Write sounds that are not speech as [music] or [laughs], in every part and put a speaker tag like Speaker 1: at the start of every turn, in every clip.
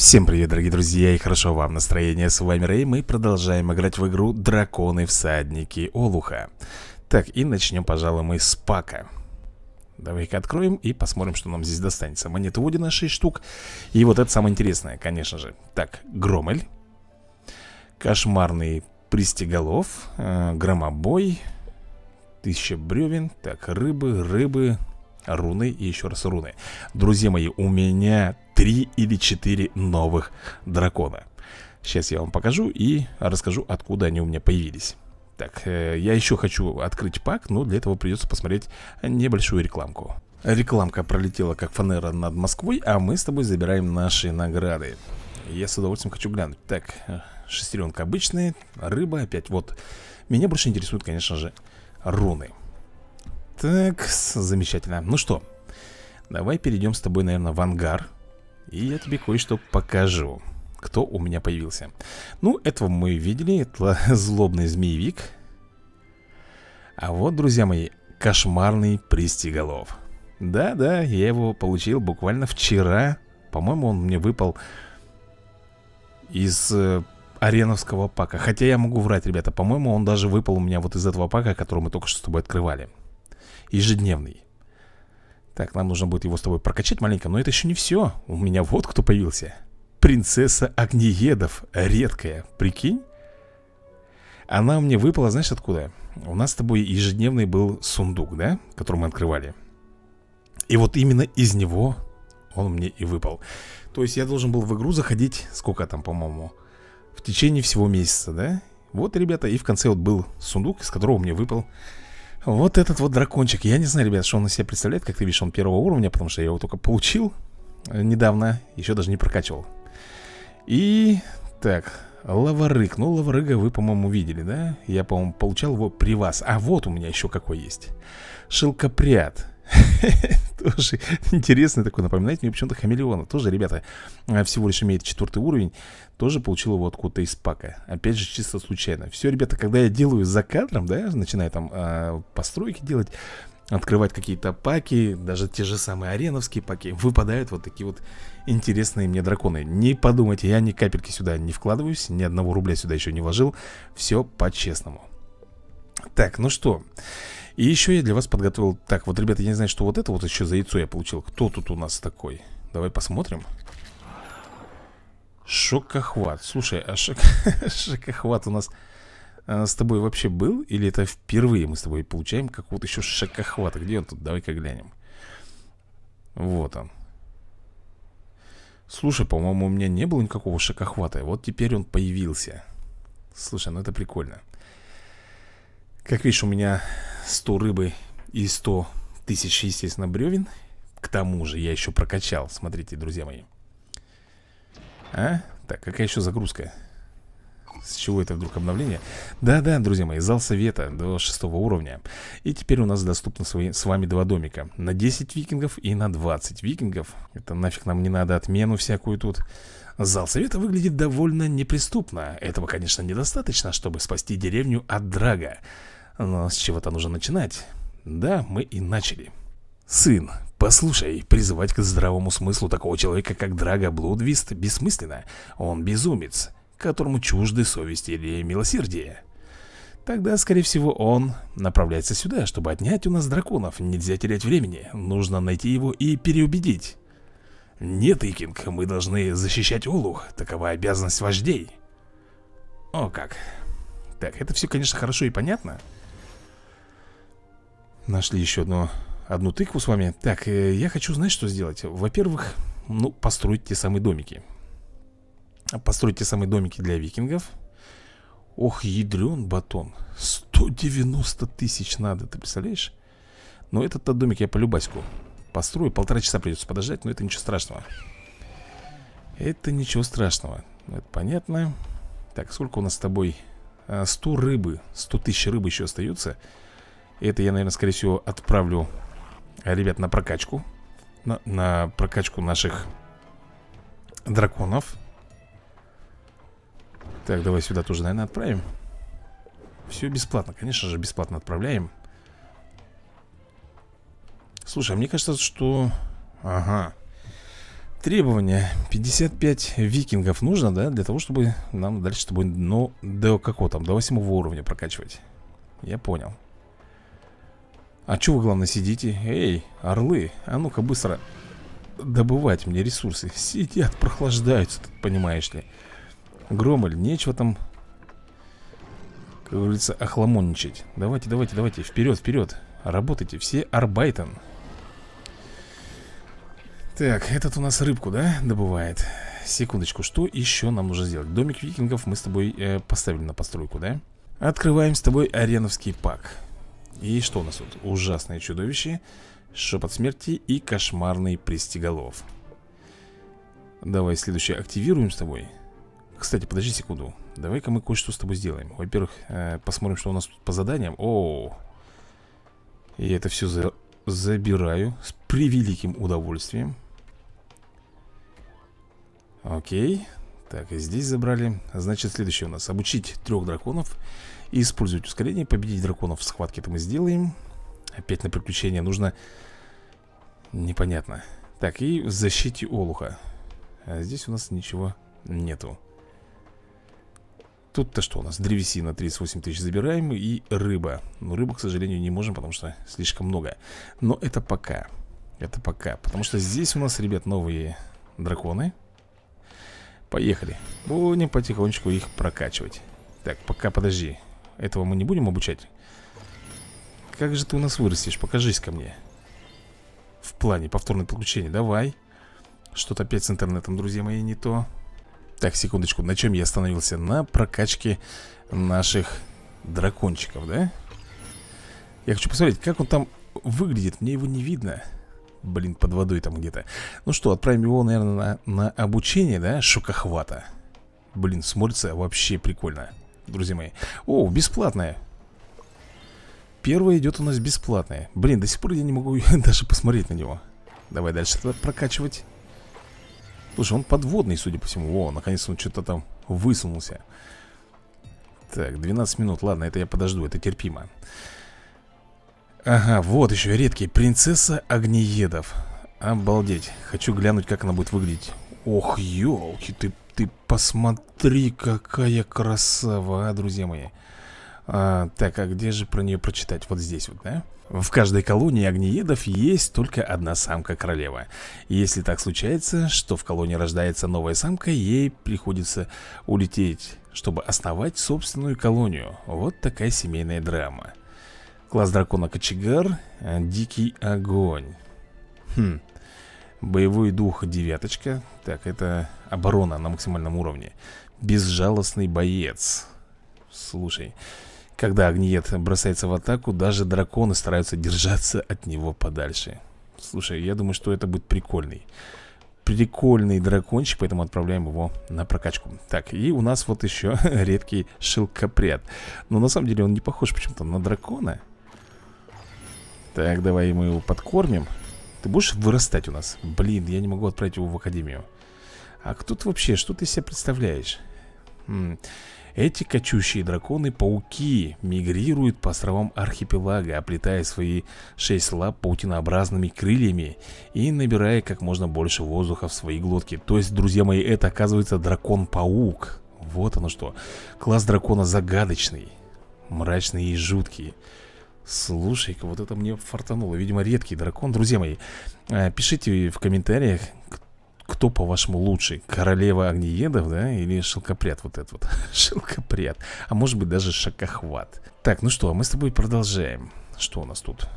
Speaker 1: Всем привет, дорогие друзья, и хорошо вам настроение, с вами Рэй. Мы продолжаем играть в игру Драконы-всадники Олуха Так, и начнем, пожалуй, мы с пака. Давай-ка откроем и посмотрим, что нам здесь достанется. Монеты Вудина 6 штук. И вот это самое интересное, конечно же. Так, Громель. Кошмарный Пристеголов. Э, Громобой. Тысяча бревен. Так, рыбы, рыбы Руны и еще раз руны. Друзья мои, у меня три или четыре новых дракона. Сейчас я вам покажу и расскажу, откуда они у меня появились. Так, э, я еще хочу открыть пак, но для этого придется посмотреть небольшую рекламку. Рекламка пролетела как фанера над Москвой, а мы с тобой забираем наши награды. Я с удовольствием хочу глянуть. Так, шестеренка обычная, рыба опять, вот Меня больше интересуют, конечно же, руны Так, замечательно. Ну что, давай перейдем с тобой, наверное, в ангар и я тебе кое-что покажу Кто у меня появился. Ну, этого мы видели Это [laughs] злобный змеевик. А вот, друзья мои Кошмарный пристиголов. Да-да, я его получил буквально вчера. По-моему, он мне выпал Из э, ареновского пака. Хотя я могу врать, ребята По-моему, он даже выпал у меня вот из этого пака Который мы только что с тобой открывали Ежедневный так, нам нужно будет его с тобой прокачать маленько Но это еще не все У меня вот кто появился Принцесса Огнеедов Редкая, прикинь Она меня выпала, знаешь откуда? У нас с тобой ежедневный был сундук, да? Который мы открывали И вот именно из него он мне и выпал То есть я должен был в игру заходить Сколько там, по-моему В течение всего месяца, да? Вот, ребята, и в конце вот был сундук Из которого мне выпал вот этот вот дракончик. Я не знаю, ребят, что он из себя представляет Как ты видишь, он первого уровня Потому что я его только получил э, недавно Еще даже не прокачивал. И... Так, лаварык. Ну, лаварыга вы, по-моему, видели, да? Я, по-моему, получал его при вас. А вот у меня еще какой есть. Шелкопряд [laughs] Тоже интересный такой, напоминает мне почему-то хамелеона. Тоже, ребята, э, всего лишь имеет четвертый уровень Тоже получил его откуда-то из пака. Опять же, чисто случайно. Все, ребята, когда я делаю за кадром, да, начинаю там э, постройки делать Открывать какие-то паки, даже те же самые ареновские паки Выпадают вот такие вот интересные мне драконы. Не подумайте, я ни капельки сюда не вкладываюсь Ни одного рубля сюда еще не вложил. Все по-честному. Так, ну что и еще я для вас подготовил. Так, вот, ребята, я не знаю, что вот это вот еще за яйцо я получил. Кто тут у нас такой? Давай посмотрим. Шокохват. Слушай, а шок... [laughs] шокохват у нас а, с тобой вообще был? Или это впервые мы с тобой получаем какого-то еще шокохвата? Где он тут? Давай-ка глянем. Вот он. Слушай, по-моему, у меня не было никакого шокохвата. Вот теперь он появился. Слушай, ну это прикольно Как видишь, у меня 100 рыбы и 100 тысяч, естественно, бревен. К тому же я еще прокачал, смотрите, друзья мои. А? Так, какая еще загрузка? С чего это вдруг обновление? Да-да, друзья мои, зал совета до шестого уровня. И теперь у нас доступно свои, с вами два домика. На 10 викингов и на 20 викингов. Это нафиг нам не надо отмену всякую тут. Зал совета выглядит довольно неприступно. Этого, конечно, недостаточно, чтобы спасти деревню от драга но с чего-то нужно начинать? Да, мы и начали. Сын, послушай, призывать к здравому смыслу такого человека, как Драга Блудвист, бессмысленно. Он безумец, которому чужды совесть или милосердие. Тогда, скорее всего, он направляется сюда, чтобы отнять у нас драконов. Нельзя терять времени, нужно найти его и переубедить. Нет, Икинг, мы должны защищать Олух, такова обязанность вождей. О как. Так, это все, конечно, хорошо и понятно Нашли еще одну, одну тыкву с вами. Так, э, я хочу, знаешь, что сделать? Во-первых, ну, построить те самые домики. Построить те самые домики для викингов. Ох, ядрен батон. 190 тысяч надо, ты представляешь? Но этот-то домик я по любаську построю Полтора часа придется подождать, но это ничего страшного. Это ничего страшного. Это понятно. Так, сколько у нас с тобой? 100 а, рыбы. 100 тысяч рыбы еще остается это я, наверное, скорее всего, отправлю э, Ребят, на прокачку. На, на прокачку наших драконов. Так, давай сюда тоже, наверное, отправим. Все бесплатно, конечно же, бесплатно отправляем. Слушай, а мне кажется, что... Ага Требования. 55 викингов нужно, да, для того, чтобы нам дальше с тобой, ну, до какого там, до восьмого уровня прокачивать? Я понял А что вы, главное, сидите? Эй, орлы, а ну-ка быстро добывать мне ресурсы. Сидят, прохлаждаются, тут, понимаешь ли. Громоль, нечего там Как говорится, охламонничать. Давайте, давайте, давайте, вперед, вперед Работайте, все арбайтен так, этот у нас рыбку, да, добывает? Секундочку, что еще нам нужно сделать? Домик викингов мы с тобой э, поставили на постройку, да? Открываем с тобой ареновский пак И что у нас тут? Ужасное чудовище Шепот смерти и кошмарный пристиголов Давай следующее активируем с тобой. Кстати, подожди секунду. Давай-ка мы кое-что с тобой сделаем. Во-первых, э, посмотрим, что у нас тут по заданиям. О, Я это все за... забираю С превеликим удовольствием. Окей. Так, и здесь забрали. Значит, следующее у нас. Обучить трех драконов и Использовать ускорение Победить драконов в схватке это мы сделаем. Опять на приключения нужно Непонятно. Так, и в защите Олуха. А здесь у нас ничего нету. Тут-то что у нас? Древесина 38 тысяч забираем И рыба. Но рыбу, к сожалению, не можем, потому что слишком много. Но это пока. Это пока. Потому что здесь у нас, ребят, новые драконы. Поехали. Будем потихонечку их прокачивать. Так, пока подожди Этого мы не будем обучать. Как же ты у нас вырастешь? Покажись ко мне. В плане повторное подключение. Давай. Что-то опять с интернетом, друзья мои, не то. Так, секундочку. На чем я остановился? На прокачке наших дракончиков, да? Я хочу посмотреть, как он там выглядит. Мне его не видно. Блин, под водой там где-то. Ну что, отправим его, наверное, на, на обучение, да? Шокохвата. Блин, смотрится вообще прикольно Друзья мои. О, бесплатная Первая идет у нас бесплатная Блин, до сих пор я не могу [laughs] даже посмотреть на него. Давай дальше прокачивать. Слушай, он подводный, судя по всему. О, наконец он что-то там высунулся. Так, 12 минут, ладно, это я подожду, это терпимо. Ага, вот еще редкий. Принцесса огнеедов Обалдеть. Хочу глянуть, как она будет выглядеть. Ох, елки, ты, ты посмотри, какая красава, а, друзья мои. А, Так, а где же про нее прочитать? Вот здесь вот, да? В каждой колонии огнеедов есть только одна самка-королева Если так случается, что в колонии рождается новая самка Ей приходится улететь, чтобы основать собственную колонию. Вот такая семейная драма. Класс дракона кочегар э, Дикий огонь. Хм Боевой дух девяточка Так, это оборона на максимальном уровне. Безжалостный боец. Слушай Когда огниет бросается в атаку Даже драконы стараются держаться от него подальше. Слушай, я думаю, что это будет прикольный Прикольный дракончик, поэтому отправляем его на прокачку. Так, и у нас вот еще [laughs] редкий шелкопряд. Но на самом деле он не похож почему-то на дракона. Так, давай мы его подкормим Ты будешь вырастать у нас? Блин, я не могу отправить его в академию А кто ты вообще? Что ты себе представляешь? М. Эти кочущие драконы-пауки мигрируют по островам архипелага, оплетая свои шесть лап паутинообразными крыльями и набирая как можно больше воздуха в свои глотки. То есть, друзья мои, это оказывается дракон-паук. Вот оно что. Класс дракона загадочный, мрачный и жуткий. Слушай-ка, вот это мне фартануло. Видимо, редкий дракон. Друзья мои, э, пишите в комментариях Кто, по-вашему, лучший? Королева огнеедов, да? Или шелкопряд вот этот вот? [laughs] Шелкопряд. А может быть, даже шакохват. Так, ну что, мы с тобой продолжаем. Что у нас тут?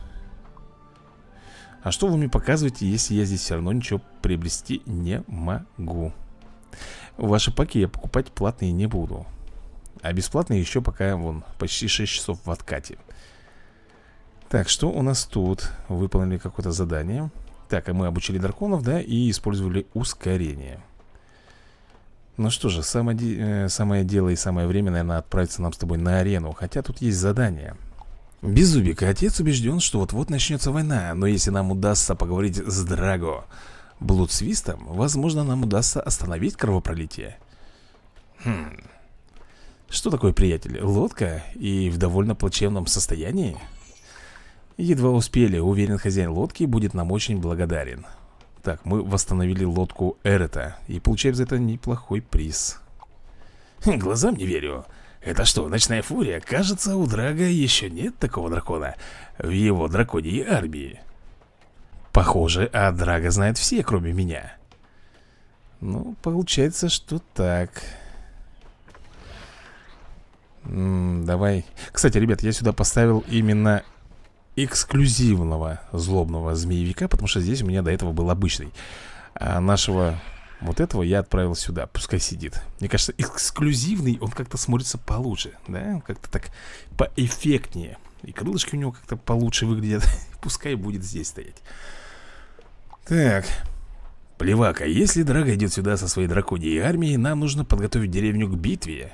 Speaker 1: А что вы мне показываете, если я здесь все равно ничего приобрести не могу? Ваши паки я покупать платные не буду. А бесплатные еще пока, вон, почти 6 часов в откате так, что у нас тут? Выполнили какое-то задание. Так, а мы обучили драконов, да, и использовали ускорение. Ну что же, самое, э, самое дело и самое время, наверное, отправиться нам с тобой на арену. Хотя тут есть задание. Беззубик, отец убежден, что вот-вот начнется война Но если нам удастся поговорить с Драго Блудсвистом, возможно, нам удастся остановить кровопролитие. Хм... Что такое, приятель? Лодка? И в довольно плачевном состоянии? Едва успели, уверен, хозяин лодки будет нам очень благодарен. Так, мы восстановили лодку Эрета И получаем за это неплохой приз.
Speaker 2: Глазам не верю. Это что, ночная фурия? Кажется, у Драга еще нет такого дракона В его драконьей армии.
Speaker 1: Похоже, а Драга знает все, кроме меня. Ну, получается, что так. М -м, Давай. Кстати, ребят, я сюда поставил именно эксклюзивного злобного змеевика Потому что здесь у меня до этого был обычный. А нашего вот этого я отправил сюда Пускай сидит. Мне кажется, эксклюзивный, он как-то смотрится получше Да, как-то так поэффектнее. И крылышки у него как-то получше выглядят. [laughs] Пускай будет здесь стоять. Так.
Speaker 2: Плевак, а если Драга идет сюда со своей драконьей армией Нам нужно подготовить деревню к битве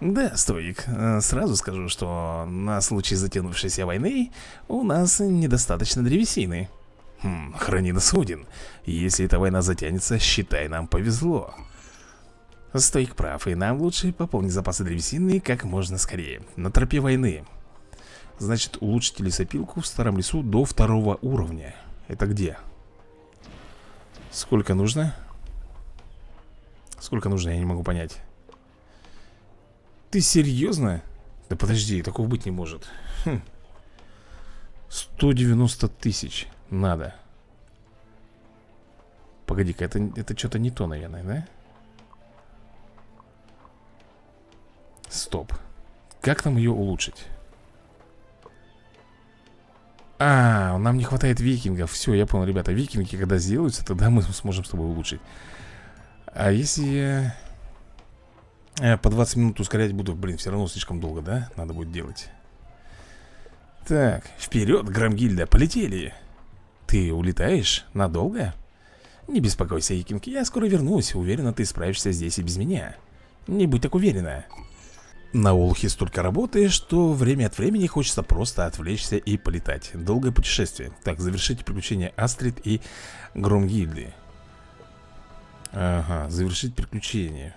Speaker 1: да, Стоик, э, сразу скажу, что на случай затянувшейся войны у нас недостаточно древесины.
Speaker 2: Хм, храни нас Один. Если эта война затянется, считай, нам повезло.
Speaker 1: Стоик прав, и нам лучше пополнить запасы древесины как можно скорее. На тропе войны. Значит, улучшить лесопилку в старом лесу до второго уровня. Это где? Сколько нужно? Сколько нужно, я не могу понять ты серьезно? Да подожди, такого быть не может хм. 190 тысяч надо Погоди-ка, это, это что-то не то, наверное, да? Стоп Как нам ее улучшить? А, нам не хватает викингов Все, я понял, ребята, викинги когда сделаются Тогда мы сможем с тобой улучшить А если я по 20 минут ускорять буду. Блин, все равно слишком долго, да? Надо будет делать. Так, вперед, Грамгильда, полетели. Ты улетаешь? Надолго? Не беспокойся, Якинг, я скоро вернусь. Уверена, ты справишься здесь и без меня. Не будь так уверена. На Олухе столько работы, что время от времени хочется просто отвлечься и полетать. Долгое путешествие. Так, завершите приключения Астрид и Громгильды. Ага, завершить приключение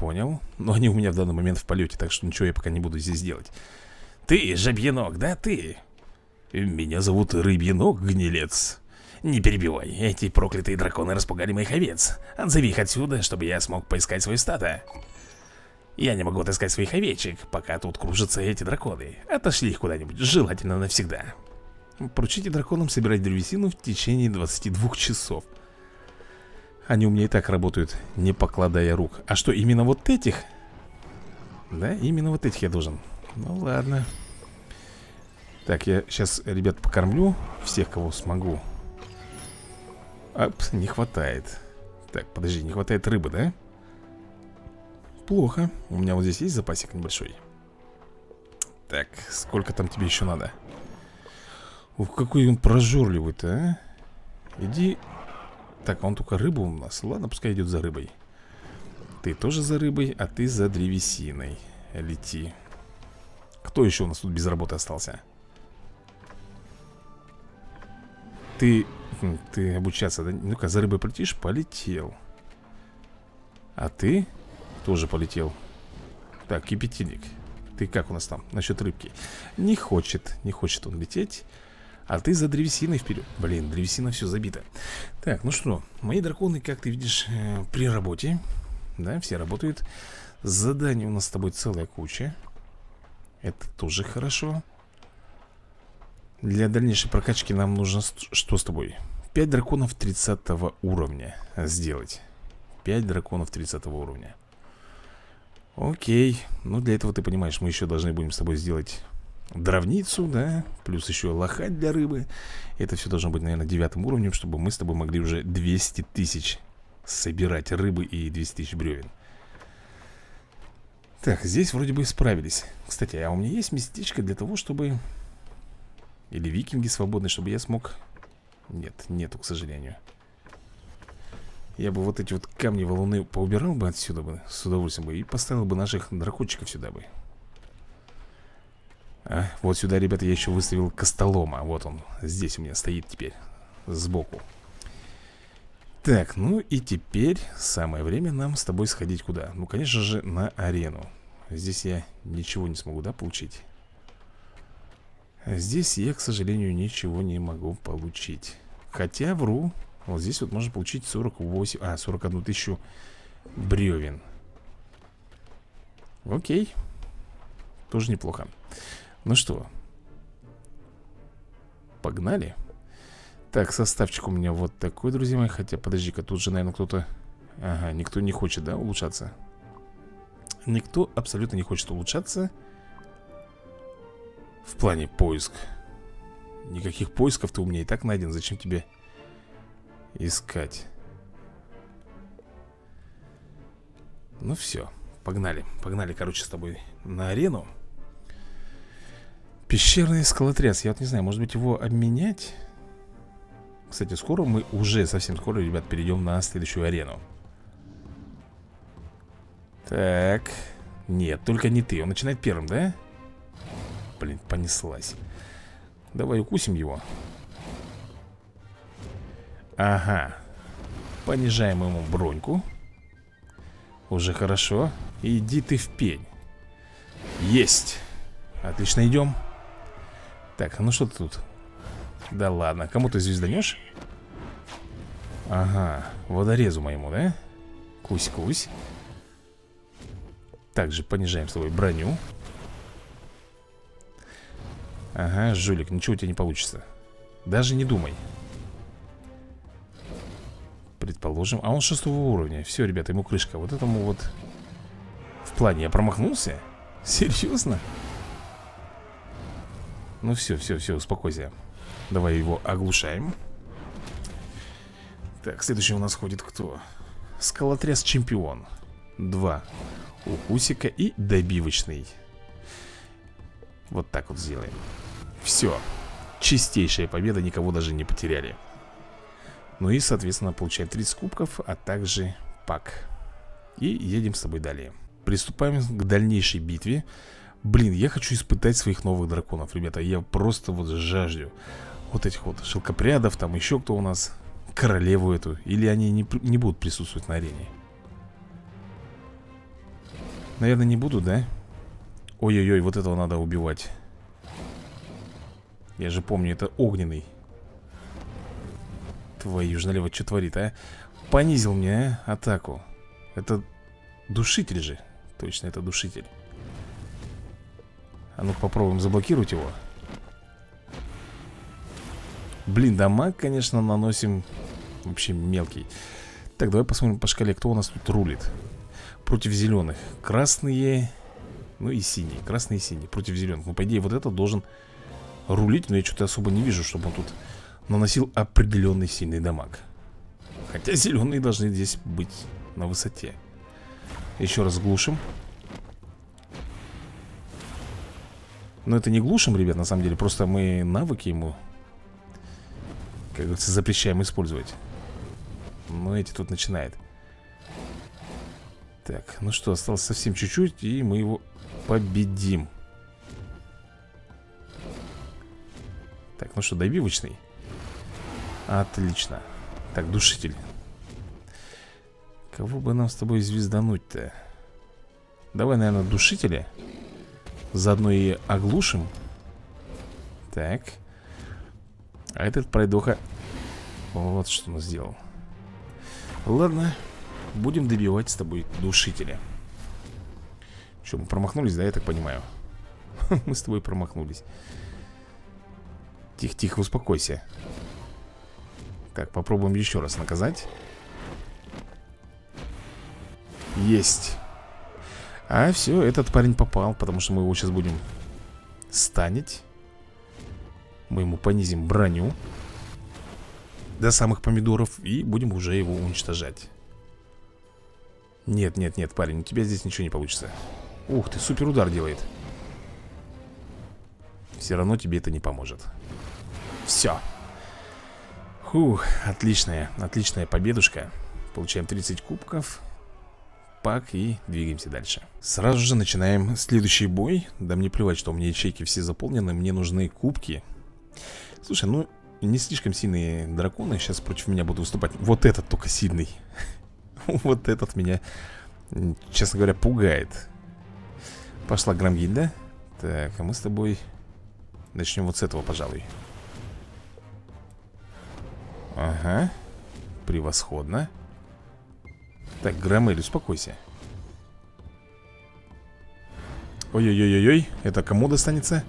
Speaker 1: Понял. Но они у меня в данный момент в полете, так что ничего я пока не буду здесь делать.
Speaker 2: Ты, жабьенок, да ты? Меня зовут Рыбьенок, гнилец. Не перебивай, эти проклятые драконы распугали моих овец. Отзови их отсюда, чтобы я смог поискать свое стадо. Я не могу отыскать своих овечек, пока тут кружатся эти драконы. Отошли их куда-нибудь, желательно навсегда.
Speaker 1: Поручите драконам собирать древесину в течение 22 часов. Они у меня и так работают, не покладая рук. А что, именно вот этих? Да, именно вот этих я должен. Ну ладно. Так, я сейчас, ребят, покормлю Всех, кого смогу. Апс, не хватает. Так, подожди, не хватает рыбы, да? Плохо. У меня вот здесь есть запасик небольшой. Так, сколько там тебе еще надо? Ух, какой он прожорливый-то, а? Иди так, он только рыбу у нас Ладно, пускай идет за рыбой Ты тоже за рыбой, а ты за древесиной Лети Кто еще у нас тут без работы остался? Ты... Хм, ты обучаться, да? Ну-ка, за рыбой полетишь? Полетел А ты? Тоже полетел Так, кипятильник Ты как у нас там насчет рыбки? Не хочет, не хочет он лететь а ты за древесиной вперед. Блин, древесина все забита. Так, ну что, мои драконы, как ты видишь, э, при работе Да, все работают. Заданий у нас с тобой целая куча. Это тоже хорошо. Для дальнейшей прокачки нам нужно что с тобой? 5 драконов 30 уровня сделать. 5 драконов 30 уровня. Окей, ну для этого ты понимаешь, мы еще должны будем с тобой сделать дровницу, да, плюс еще лохать для рыбы. Это все должно быть, наверное, девятым уровнем, чтобы мы с тобой могли уже 200 тысяч собирать рыбы и 200 тысяч бревен. Так, здесь вроде бы справились. Кстати, а у меня есть местечко для того, чтобы... Или викинги свободны, чтобы я смог... Нет, нету, к сожалению. Я бы вот эти вот камни валуны поубирал бы отсюда бы, с удовольствием бы, и поставил бы наших дракончиков сюда бы. А, вот сюда, ребята, я еще выставил Костолома. Вот он, здесь у меня стоит теперь Сбоку. Так, ну и теперь самое время нам с тобой сходить куда? Ну, конечно же, на арену. Здесь я ничего не смогу, да, получить? Здесь я, к сожалению, ничего не могу получить. Хотя, вру Вот здесь вот можно получить 48 А, 41 тысячу бревен. Окей. Тоже неплохо Ну что Погнали? Так, составчик у меня вот такой, друзья мои Хотя, подожди-ка, тут же, наверное, кто-то Ага, никто не хочет, да, улучшаться? Никто абсолютно не хочет улучшаться В плане поиск. Никаких поисков ты у меня и так найден Зачем тебе искать? Ну все, погнали. Погнали, короче, с тобой на арену Пещерный скалотряс. Я вот не знаю, может быть его обменять? Кстати, скоро мы уже, совсем скоро, ребят, перейдем на следующую арену. Так. Нет, только не ты. Он начинает первым, да? Блин, понеслась. Давай укусим его. Ага. Понижаем ему броньку. Уже хорошо. Иди ты в пень. Есть. Отлично, идем Так, ну что тут? Да ладно, кому ты звезданешь? Ага, водорезу моему, да? Кусь-кусь Также понижаем с тобой броню Ага, жулик, ничего у тебя не получится Даже не думай Предположим А он шестого уровня Все, ребята, ему крышка Вот этому вот В плане я промахнулся? [laughs] Серьезно? Ну все, все, все, успокойся. Давай его оглушаем. Так, следующий у нас ходит кто? Скалотряс чемпион. Два. Укусика и добивочный. Вот так вот сделаем. Все Чистейшая победа, никого даже не потеряли. Ну и, соответственно, получаем 30 кубков, а также пак. И едем с тобой далее. Приступаем к дальнейшей битве Блин, я хочу испытать своих новых драконов, ребята Я просто вот жажду Вот этих вот шелкопрядов, там еще кто у нас Королеву эту Или они не, не будут присутствовать на арене? Наверное, не будут, да? Ой-ой-ой, вот этого надо убивать. Я же помню, это огненный Твою ж налево, что творит, а? Понизил мне, а, атаку. Это душитель же. Точно, это душитель А ну попробуем заблокировать его. Блин, дамаг, конечно, наносим Вообще мелкий. Так, давай посмотрим по шкале, кто у нас тут рулит. Против зеленых. Красные Ну и синие, красные и синие. Против зеленых, ну по идее вот этот должен рулить Но я что-то особо не вижу, чтобы он тут наносил определенный сильный дамаг. Хотя зеленые должны здесь быть на высоте. Еще раз глушим. Но это не глушим, ребят, на самом деле. Просто мы навыки ему, как говорится, запрещаем использовать. Но эти тут начинает. Так, ну что, осталось совсем чуть-чуть, и мы его победим. Так, ну что, добивочный? Отлично Так, душитель Кого бы нам с тобой звездануть-то? Давай, наверное, душителя Заодно и оглушим. Так. А этот пройдоха Вот что он сделал. Ладно Будем добивать с тобой душителя. Что, мы промахнулись, да, я так понимаю? [laughs] Мы с тобой промахнулись. Тихо-тихо, успокойся. Так, попробуем еще раз наказать. Есть А все, этот парень попал Потому что мы его сейчас будем станить. Мы ему понизим броню До самых помидоров И будем уже его уничтожать. Нет, нет, нет, парень У тебя здесь ничего не получится. Ух ты, супер удар делает. Все равно тебе это не поможет. Все Фух, отличная, отличная победушка. Получаем 30 кубков Пак и двигаемся дальше. Сразу же начинаем следующий бой. Да мне плевать, что у меня ячейки все заполнены Мне нужны кубки. Слушай, ну не слишком сильные драконы Сейчас против меня будут выступать. Вот этот только сильный. [laughs] Вот этот меня, честно говоря, пугает. Пошла Грамгильда. Так, а мы с тобой Начнем вот с этого, пожалуй. Ага. Превосходно Так, Громель, успокойся Ой-ой-ой-ой, это кому достанется?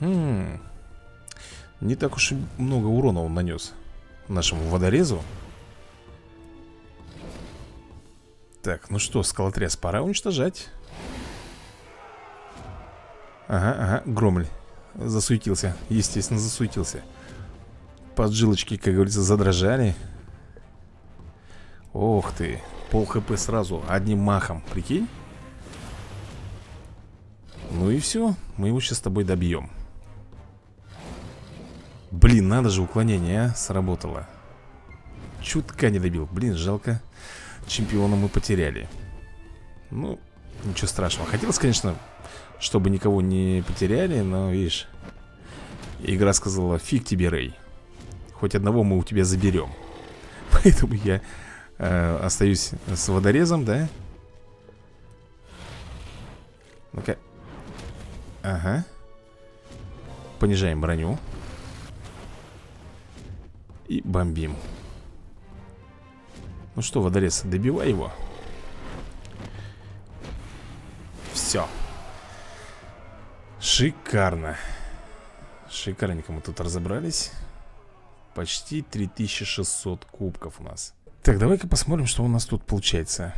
Speaker 1: Хм. Не так уж и много урона он нанес Нашему водорезу Так, ну что, скалотряс, пора уничтожать Ага, ага, Громль Засуетился, естественно, засуетился Поджилочки, как говорится, задрожали Ох ты. Пол хп сразу, одним махом, прикинь. Ну и все, мы его сейчас с тобой добьем Блин, надо же, уклонение, а, сработало. Чутка не добил, блин, жалко. Чемпиона мы потеряли. Ну, ничего страшного. Хотелось, конечно, чтобы никого не потеряли Но, видишь Игра сказала, фиг тебе, Рэй. Хоть одного мы у тебя заберем [laughs] Поэтому я э, остаюсь с водорезом, да? Ну-ка. Ага. Понижаем броню. И бомбим. Ну что, водорез, добивай его. Все Шикарно. Шикарненько мы тут разобрались. Почти 3600 кубков у нас Так, давай-ка посмотрим, что у нас тут получается.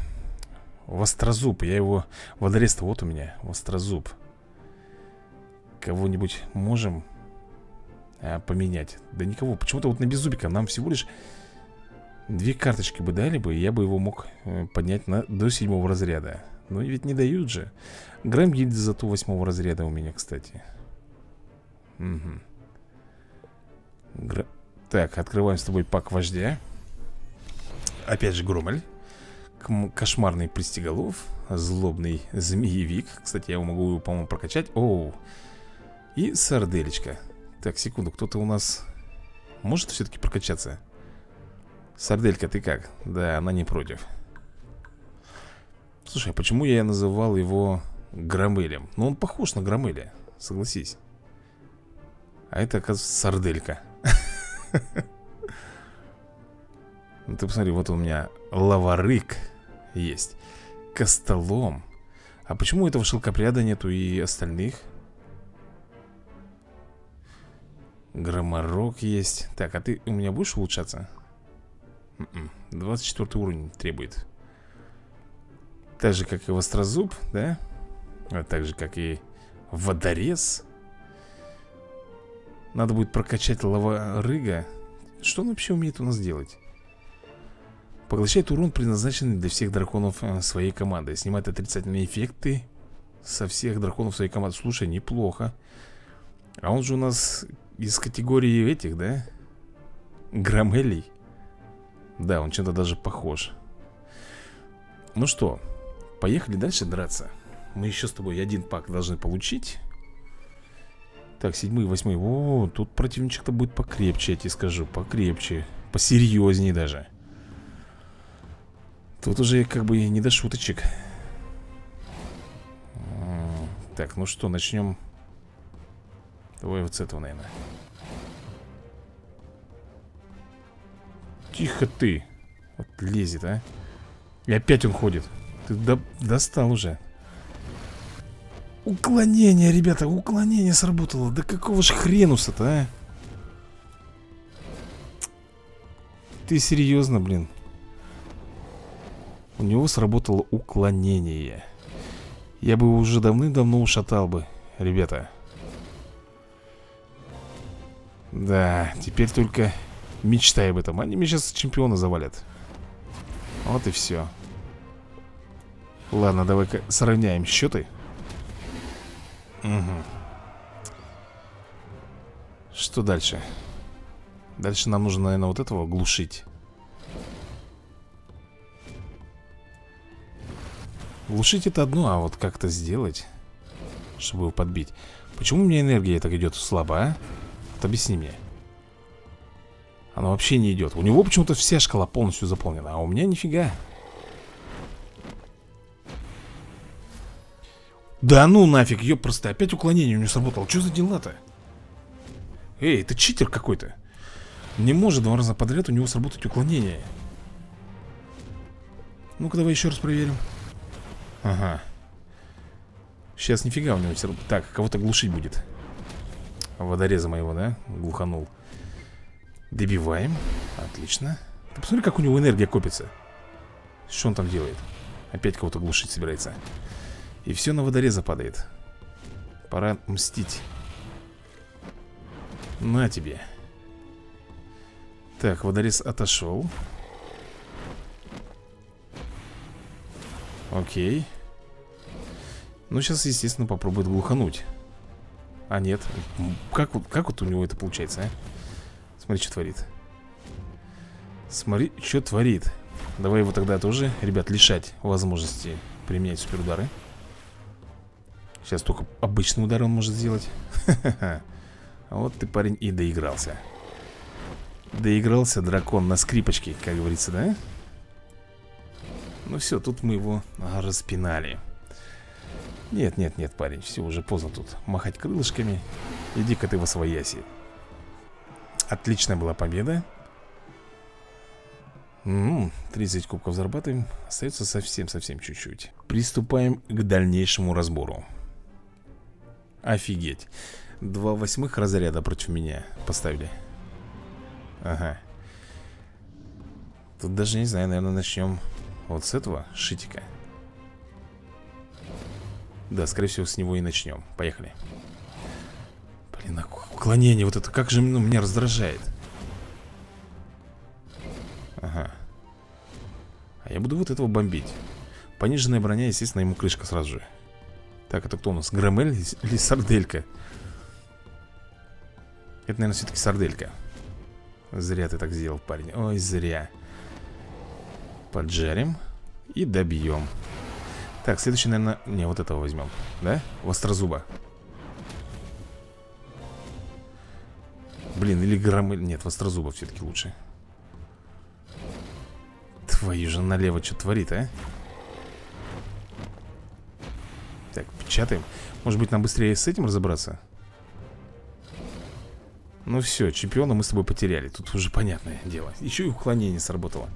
Speaker 1: Вострозуб, я его... Водорез-то вот у меня, Вострозуб. Кого-нибудь можем а, поменять? Да никого, почему-то вот на беззубика нам всего лишь Две карточки бы дали бы, и я бы его мог э, поднять на, до седьмого разряда. Но ведь не дают же. Грамм гильдии зато восьмого разряда у меня, кстати. Угу Гра... Так, открываем с тобой пак вождя Опять же Громель Кошмарный пристеголов Злобный змеевик. Кстати, я его могу, по-моему, прокачать. Оу И сарделечка. Так, секунду, кто-то у нас Может все-таки прокачаться? Сарделька, ты как? Да, она не против. Слушай, а почему я называл его Громелем? Ну, он похож на Громеля, согласись. А это, оказывается, сарделька [laughs] ты посмотри, вот у меня лаварык есть Костолом А почему этого шелкопряда нету и остальных? Громорок есть Так, а ты у меня будешь улучшаться? 24 м-м, уровень требует Так же, как и вострозуб, да? А так же, как и водорез надо будет прокачать лава-рыга Что он вообще умеет у нас делать? Поглощает урон, предназначенный для всех драконов э, своей команды Снимает отрицательные эффекты со всех драконов своей команды. Слушай, неплохо. А он же у нас из категории этих, да? Громелей. Да, он чем-то даже похож. Ну что, поехали дальше драться. Мы еще с тобой один пак должны получить. Так, седьмой, восьмой. О, тут противничек-то будет покрепче, я тебе скажу Покрепче, посерьезнее даже Тут уже как бы не до шуточек. Так, ну что, начнем? Давай вот с этого, наверное. Тихо ты! Вот лезет, а. И опять он ходит. Ты до... достал уже. Уклонение, ребята, уклонение сработало. Да какого ж хренуса-то, а? Ты серьезно, блин? У него сработало уклонение. Я бы уже давным-давно ушатал бы Ребята. Да, теперь только мечтай об этом. Они меня сейчас чемпиона завалят. Вот и все Ладно, давай-ка сравняем счеты Угу. Что дальше? Дальше нам нужно, наверное, вот этого глушить Глушить это одно, а вот как-то сделать Чтобы его подбить. Почему у меня энергия так идет слабо, а? Вот объясни мне. Она вообще не идет. У него почему-то вся шкала полностью заполнена А у меня нифига. Да ну нафиг, ее просто опять уклонение у него сработало. Что за дела-то? Эй, это читер какой-то. Не может два раза подряд у него сработать уклонение. Ну-ка давай еще раз проверим Ага. Сейчас нифига у него все Так, кого-то глушить будет. Водореза моего, да? Глуханул. Добиваем. Отлично. Ты посмотри, как у него энергия копится. Что он там делает? Опять кого-то глушить собирается. И все на водореза падает. Пора мстить. На тебе. Так, водорез отошел Окей Ну, сейчас, естественно, попробует глухануть. А нет. Как, вот, как вот у него это получается, а? Смотри, что творит. Смотри, что творит. Давай его тогда тоже, ребят, лишать возможности применять суперудары. Сейчас только обычный удар он может сделать. [laughs] Вот ты, парень, и доигрался. Доигрался дракон на скрипочке, как говорится, да? Ну все, тут мы его распинали Нет, нет, нет, парень, все, уже поздно тут Махать крылышками. Иди-ка ты во свояси Отличная была победа. М -м, 30 кубков зарабатываем. Остается совсем-совсем чуть-чуть. Приступаем к дальнейшему разбору. Офигеть. Два восьмых разряда против меня поставили. Ага. Тут даже не знаю, наверное, начнем вот с этого шитика Да, скорее всего, с него и начнем. Поехали. Блин, уклонение вот это, как же ну, меня раздражает. Ага. А я буду вот этого бомбить. Пониженная броня, естественно, ему крышка сразу же. Так, это кто у нас? Громель или Сарделька? Это, наверное, все-таки Сарделька. Зря ты так сделал, парень. Ой, зря. Поджарим И добьем Так, следующий, наверное... Не, вот этого возьмем Да? Вострозуба Блин, или громы... Нет, Вострозуба все-таки лучше Твою же налево что творит, а? Так, печатаем Может быть нам быстрее с этим разобраться? Ну все, чемпиона мы с тобой потеряли Тут уже понятное дело Еще и уклонение сработало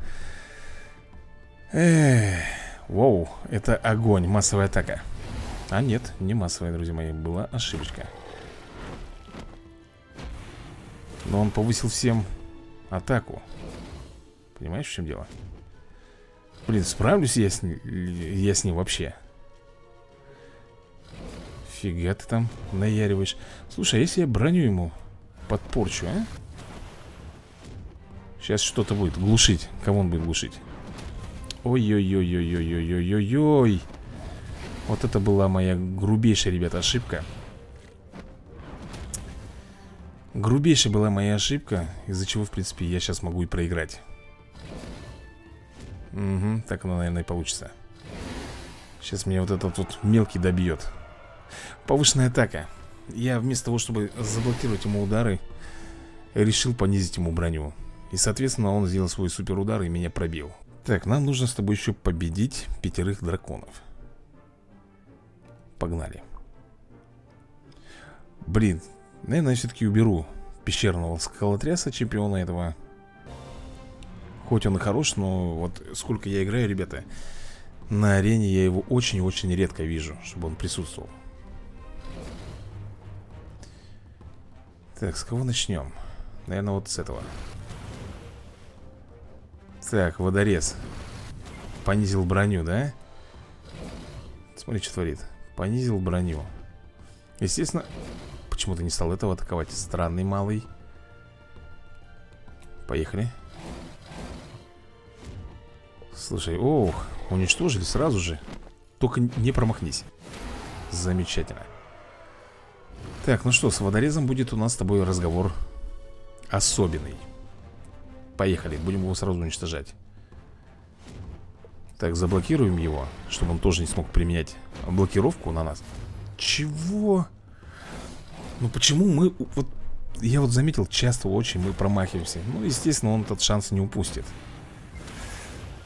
Speaker 1: Эх, Воу, это огонь, массовая атака А нет, не массовая, друзья мои Была ошибочка Но он повысил всем атаку Понимаешь, в чем дело? Блин, справлюсь я с, я с ним вообще Фига ты там наяриваешь Слушай, а если я броню ему подпорчу, а? Сейчас что-то будет глушить Кого он будет глушить? Ой-ой-ой-ой-ой-ой-ой-ой Вот это была моя грубейшая, ребята, ошибка Грубейшая была моя ошибка Из-за чего, в принципе, я сейчас могу и проиграть Угу, так оно, наверное, и получится Сейчас меня вот этот вот мелкий добьет Повышенная атака Я вместо того, чтобы заблокировать ему удары Решил понизить ему броню И, соответственно, он сделал свой суперудар и меня пробил Так, нам нужно с тобой еще победить пятерых драконов. Погнали. Блин, наверное, я все-таки уберу пещерного скалотряса чемпиона этого. Хоть он и хорош, но вот сколько я играю, ребята На арене я его очень-очень редко вижу Чтобы он присутствовал. Так, с кого начнем? Наверное, вот с этого Так, водорез. Понизил броню, да? Смотри, что творит. Понизил броню. Естественно, почему-то не стал этого атаковать. Странный малый. Поехали. Слушай, ох, уничтожили сразу же. Только не промахнись. Замечательно. Так, ну что, с водорезом будет у нас с тобой разговор Особенный Поехали, будем его сразу уничтожать. Так, заблокируем его Чтобы он тоже не смог применять блокировку на нас. Чего? Ну почему мы... Вот я вот заметил, часто очень мы промахиваемся. Ну, естественно, он этот шанс не упустит.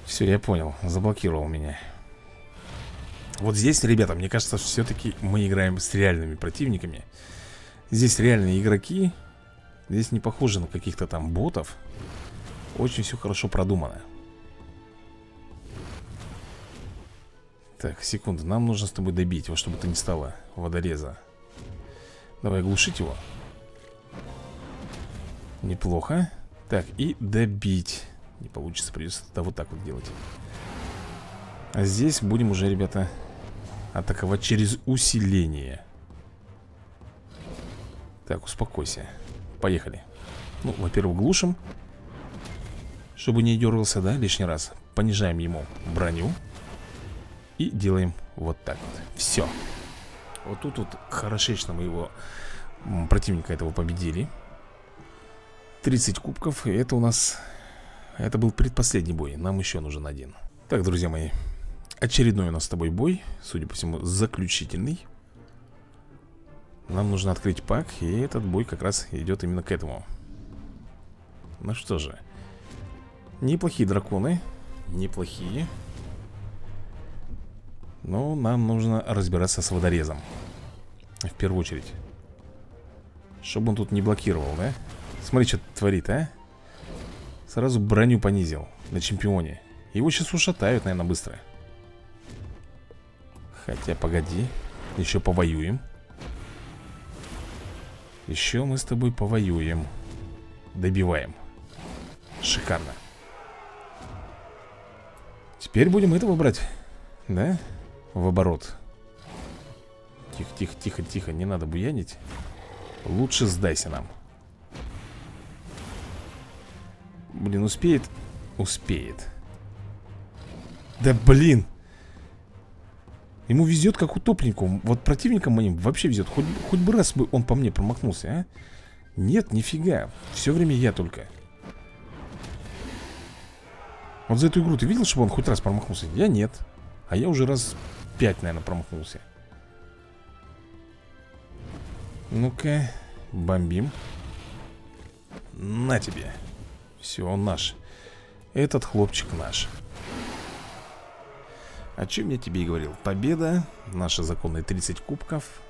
Speaker 1: Все, я понял, заблокировал меня. Вот здесь, ребята, мне кажется, все-таки мы играем с реальными противниками. Здесь реальные игроки Здесь не похоже на каких-то там ботов Очень все хорошо продумано. Так, секунду, нам нужно с тобой добить его, чтобы это не стало водореза. Давай глушить его. Неплохо. Так, и добить. Не получится, придется это вот так вот делать. А здесь будем уже, ребята Атаковать через усиление. Так, успокойся. Поехали. Ну, во-первых, глушим Чтобы не дергался, да, лишний раз. Понижаем ему броню и делаем вот так вот. Все Вот тут вот хорошечно мы его Противника этого победили. 30 кубков И это у нас Это был предпоследний бой. Нам еще нужен один. Так, друзья мои Очередной у нас с тобой бой Судя по всему, заключительный. Нам нужно открыть пак И этот бой как раз идет именно к этому. Ну что же Неплохие драконы. Неплохие. Но нам нужно разбираться с водорезом. В первую очередь. Чтобы он тут не блокировал, да? Смотри, что творит, а? Сразу броню понизил На чемпионе. Его сейчас ушатают, наверное, быстро. Хотя, погоди Еще повоюем. Еще мы с тобой повоюем. Добиваем. Шикарно Теперь будем этого брать Да? в оборот. Тихо, тихо, тихо, тихо, не надо буянить. Лучше сдайся нам. Блин, успеет? Успеет. Да блин! Ему везет как утопленнику. Вот противникам моим вообще везет. Хоть, хоть бы раз бы он по мне промахнулся, а? Нет, нифига. Все время я только Вот за эту игру ты видел, чтобы он хоть раз промахнулся? Я нет. А я уже раз 5, наверное, промахнулся. Ну-ка Бомбим. На тебе. Все, он наш. Этот хлопчик наш. О чем я тебе и говорил. Победа Наши законные 30 кубков.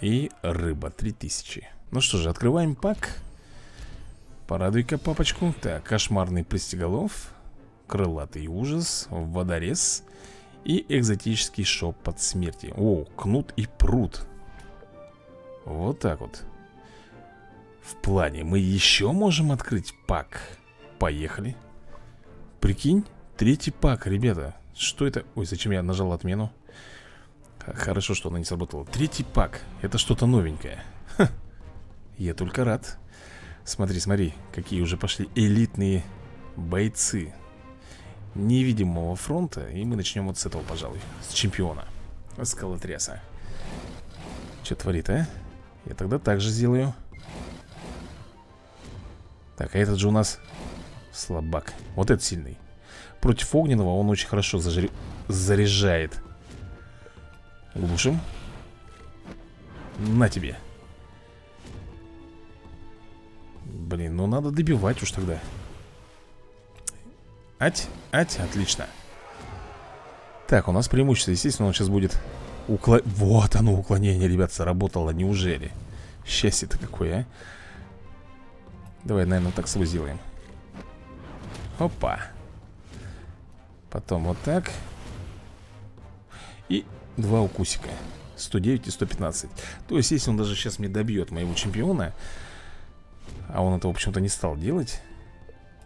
Speaker 1: И рыба 3000 Ну что же, открываем пак Порадуй-ка папочку Так, кошмарный пристеголов Крылатый ужас, водорез и экзотический шепот смерти. О, кнут и пруд. Вот так вот. В плане, мы еще можем открыть пак. Поехали. Прикинь, третий пак, ребята. Что это? Ой, зачем я нажал отмену? Хорошо, что она не сработала. Третий пак. Это что-то новенькое. Ха. Я только рад. Смотри, смотри, какие уже пошли элитные бойцы невидимого фронта И мы начнем вот с этого, пожалуй С чемпиона Скалотряса Что творит, а? Я тогда так же сделаю. Так, а этот же у нас Слабак. Вот этот сильный. Против огненного он очень хорошо зажри... заряжает. Глушим. На тебе Блин, ну надо добивать уж тогда. Ать, ать, отлично. Так, у нас преимущество Естественно, он сейчас будет укло... Вот оно, уклонение, ребят, сработало Неужели? Счастье-то какое, а? Давай, наверное, так свой сделаем. Опа. Потом вот так. И два укусика. 109 и 115 То есть, если он даже сейчас мне добьет моего чемпиона А он этого почему-то не стал делать.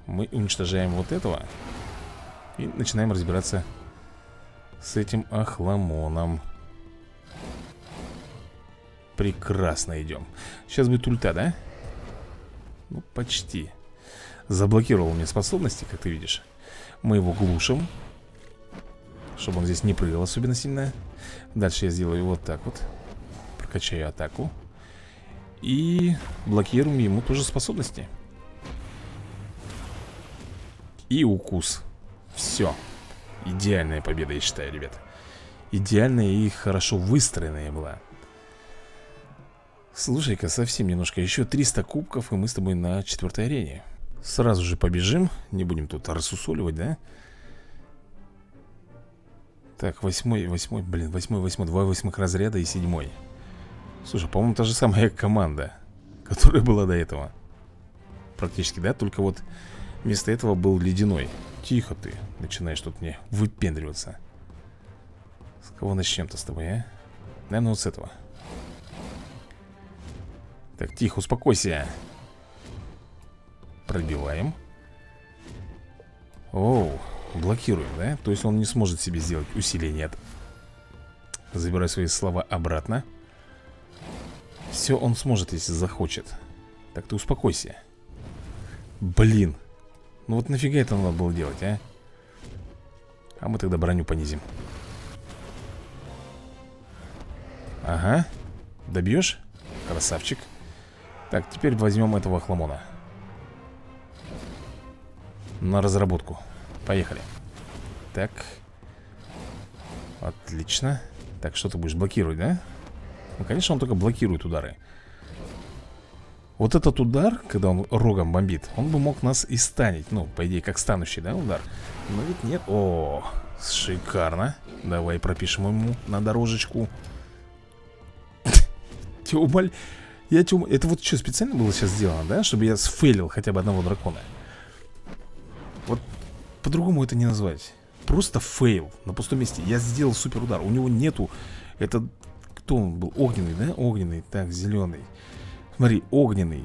Speaker 1: Мы уничтожаем вот этого И начинаем разбираться С этим охламоном. Прекрасно идем. Сейчас будет ульта, да? Ну, почти. Заблокировал мне способности, как ты видишь. Мы его глушим Чтобы он здесь не прыгал особенно сильно. Дальше я сделаю вот так вот. Прокачаю атаку И блокируем ему тоже способности. И укус. Все Идеальная победа, я считаю, ребят Идеальная и хорошо выстроенная была. Слушай-ка, совсем немножко. Еще 300 кубков, и мы с тобой на четвертой арене. Сразу же побежим. Не будем тут рассусоливать, да? Так, восьмой, восьмой, блин, восьмой, восьмой Два восьмых разряда и седьмой Слушай, по-моему, та же самая [laughs] команда Которая была до этого Практически, да? Только вот вместо этого был ледяной Тихо ты, начинаешь тут мне выпендриваться С кого начнем-то с тобой, а? Наверное, вот с этого Так, тихо, успокойся Пробиваем Оу, блокируем, да? То есть он не сможет себе сделать усиление. Забираю свои слова обратно Все он сможет, если захочет. Так ты успокойся. Блин. Ну вот нафига это надо было делать, а? А мы тогда броню понизим. Ага. Добьешь? Красавчик. Так, теперь возьмем этого хламона На разработку. Поехали. Так. Отлично. Так, что ты будешь блокировать, да? Ну, конечно, он только блокирует удары. Вот этот удар, когда он рогом бомбит Он бы мог нас и станить. Ну, по идее, как станущий, да, удар? Но ведь нет. О, шикарно. Давай пропишем ему на дорожечку. [laughs] Умоль... Я тебя... Это вот что, специально было сейчас сделано, да? Чтобы я сфейлил хотя бы одного дракона? Вот по-другому это не назвать. Просто fail на пустом месте. Я сделал супер удар, у него нету Это, кто он был? Огненный, да? Огненный, так, зеленый Смотри, огненный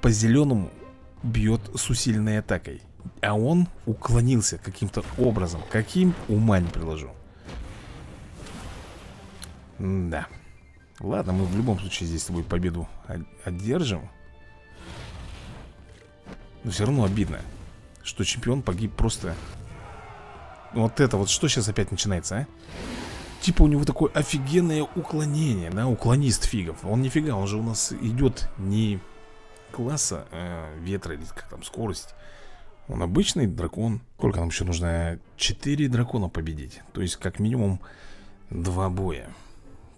Speaker 1: По зеленому бьет с усиленной атакой А он уклонился каким-то образом Каким? Ума не приложу Да Ладно, мы в любом случае здесь с тобой победу одержим Но все равно обидно Что чемпион погиб просто Вот это вот что сейчас опять начинается, а? Типа у него такое офигенное уклонение, да, уклонист фигов. Он нифига, он же у нас идет не класса а ветра или как там, скорость. Он обычный дракон. Сколько нам еще нужно? Четыре дракона победить. То есть как минимум два боя.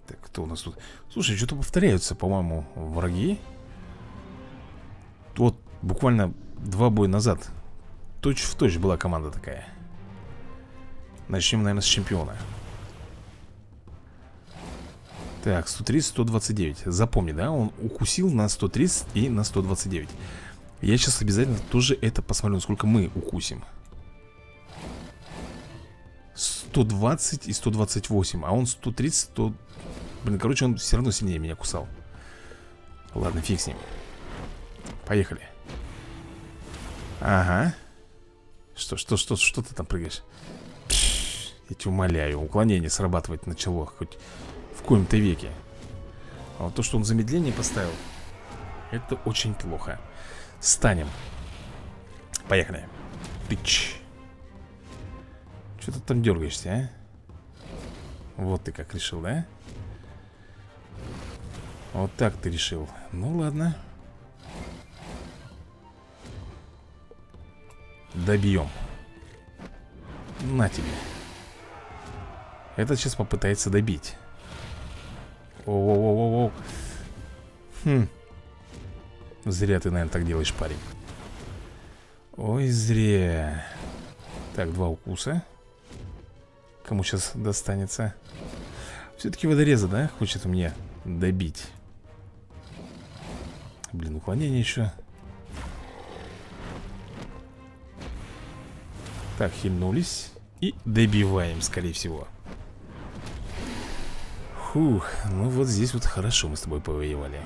Speaker 1: Так, кто у нас тут? Слушай, что-то повторяются, по-моему, враги. Вот буквально два боя назад Точь в точь была команда такая. Начнем, наверное, с чемпиона Так, 130, 129 Запомни, да, он укусил на 130 и на 129 Я сейчас обязательно тоже это посмотрю, сколько мы укусим. 120 и 128 А он 130, 100... Блин, короче, он все равно сильнее меня кусал. Ладно, фиг с ним. Поехали. Ага. Что, что, что, что ты там прыгаешь? Пш, я тебя умоляю, уклонение срабатывать начало Хоть в коем-то веке. А вот то, что он замедление поставил Это очень плохо. Станем. Поехали. Тыч. Что ты там дергаешься, а? Вот ты как решил, да? Вот так ты решил. Ну ладно. Добьем. На тебе. Этот сейчас попытается добить О-о-о-о-о Хм. Зря ты, наверное, так делаешь, парень. Ой, зря. Так, два укуса. Кому сейчас достанется? Все-таки водореза, да, хочет мне добить? Блин, уклонение еще Так, хильнулись. И добиваем, скорее всего Фух, ну вот здесь вот хорошо мы с тобой повоевали.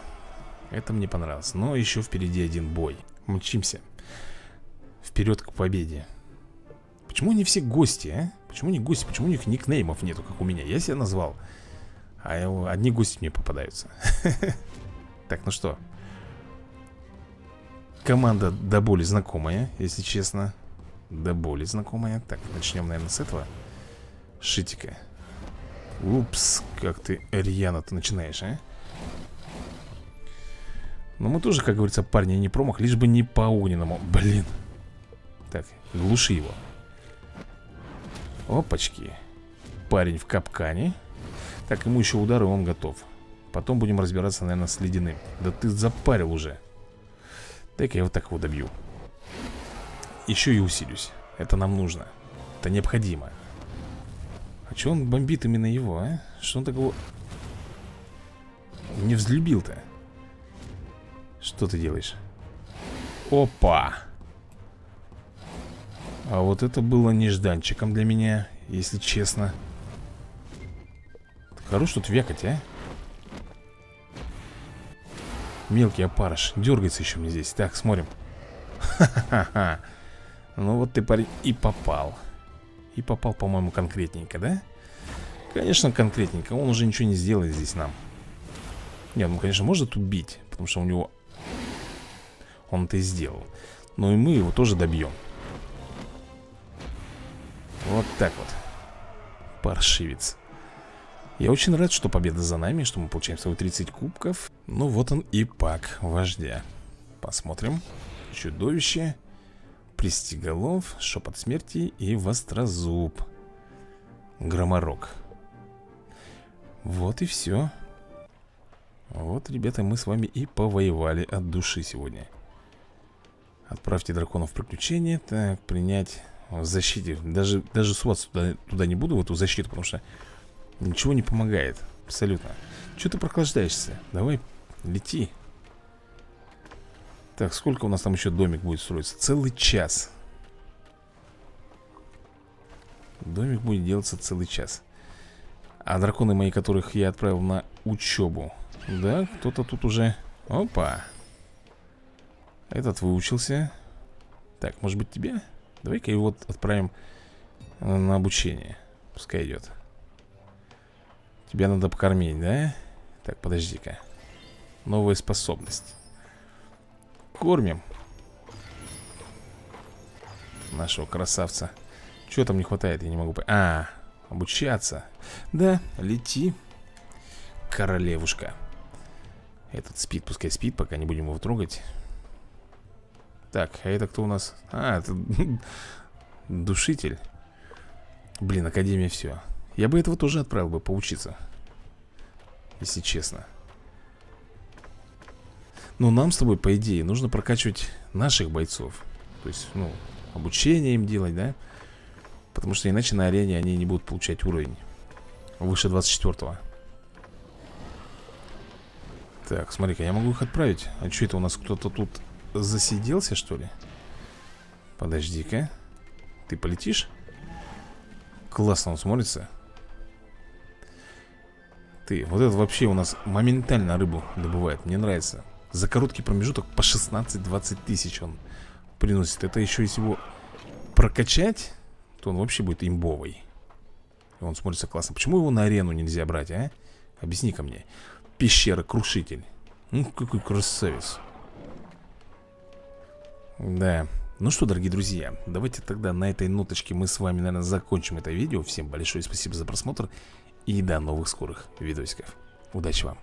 Speaker 1: Это мне понравилось. Но еще впереди один бой. Мчимся. Вперед к победе. Почему они все гости, а? Почему не гости? Почему у них никнеймов нету, как у меня? Я себя назвал. А одни гости мне попадаются. [laughs] Так, ну что? Команда до боли знакомая, если честно. До боли знакомая. Так, начнем, наверное, с этого Шитика Упс, как ты рьяно-то начинаешь, а? Но мы тоже, как говорится, парни, не промах Лишь бы не по огненному Блин. Так, глуши его. Опачки. Парень в капкане. Так, ему еще удары, он готов. Потом будем разбираться, наверное, с ледяным. Да ты запарил уже. Дай-ка я вот так его добью. Еще и усилюсь. Это нам нужно. Это необходимо А что он бомбит именно его, а? Что он такого Не взлюбил-то? Что ты делаешь? Опа! А вот это было нежданчиком для меня, если честно. Хорош тут векать, а? Мелкий опарыш. Дергается еще мне здесь. Так, смотрим. [laughs] Ха-ха-ха. Ну вот ты, парень, и попал. И попал, по-моему, конкретненько, да? Конечно, конкретненько. Он уже ничего не сделает здесь нам. Нет, ну, конечно, может убить. Потому что у него... Он это и сделал. Но и мы его тоже добьем. Вот так вот. Паршивец. Я очень рад, что победа за нами, что мы получаем свои 30 кубков. Ну вот он и пак вождя. Посмотрим. Чудовище. Пристиголов, шепот смерти и вострозуб. Громорок. Вот и все. Вот, ребята, мы с вами и повоевали от души сегодня. Отправьте драконов в приключение. Так, принять в защите. Даже, даже суваться туда, туда не буду, в эту защиту, потому что ничего не помогает. Абсолютно. Чего ты прохлаждаешься? Давай, лети. Так, сколько у нас там еще домик будет строиться? Целый час. Домик будет делаться целый час. А драконы мои, которых я отправил на учебу. Да, кто-то тут уже... Опа. Этот выучился. Так, может быть тебе? Давай-ка его отправим на обучение. Пускай идет. Тебя надо покормить, да? Так, подожди-ка. Новая способность. Кормим. Нашего красавца. Чего там не хватает, я не могу... А, обучаться. Да, лети. Королевушка. Этот спит, пускай спит, пока не будем его трогать. Так, а это кто у нас? А, это [laughs] душитель. Блин, Академия все. Я бы этого тоже отправил бы поучиться. Если честно. Но нам с тобой, по идее, нужно прокачивать наших бойцов. То есть, ну, обучение им делать, да? Потому что иначе на арене они не будут получать уровень выше 24-го. Так, смотри-ка, я могу их отправить. А что это у нас кто-то тут засиделся, что ли? Подожди-ка. Ты полетишь? Классно он смотрится. Ты, вот это вообще у нас моментально рыбу добывает. Мне нравится. За короткий промежуток по 16-20 тысяч он приносит. Это еще если его прокачать, то он вообще будет имбовый. И он смотрится классно. Почему его на арену нельзя брать, а? Объясни-ка мне. Пещера-крушитель. Ну, какой красавец. Да. Ну что, дорогие друзья, давайте тогда на этой ноточке мы с вами, наверное, закончим это видео. Всем большое спасибо за просмотр и до новых скорых видосиков. Удачи вам!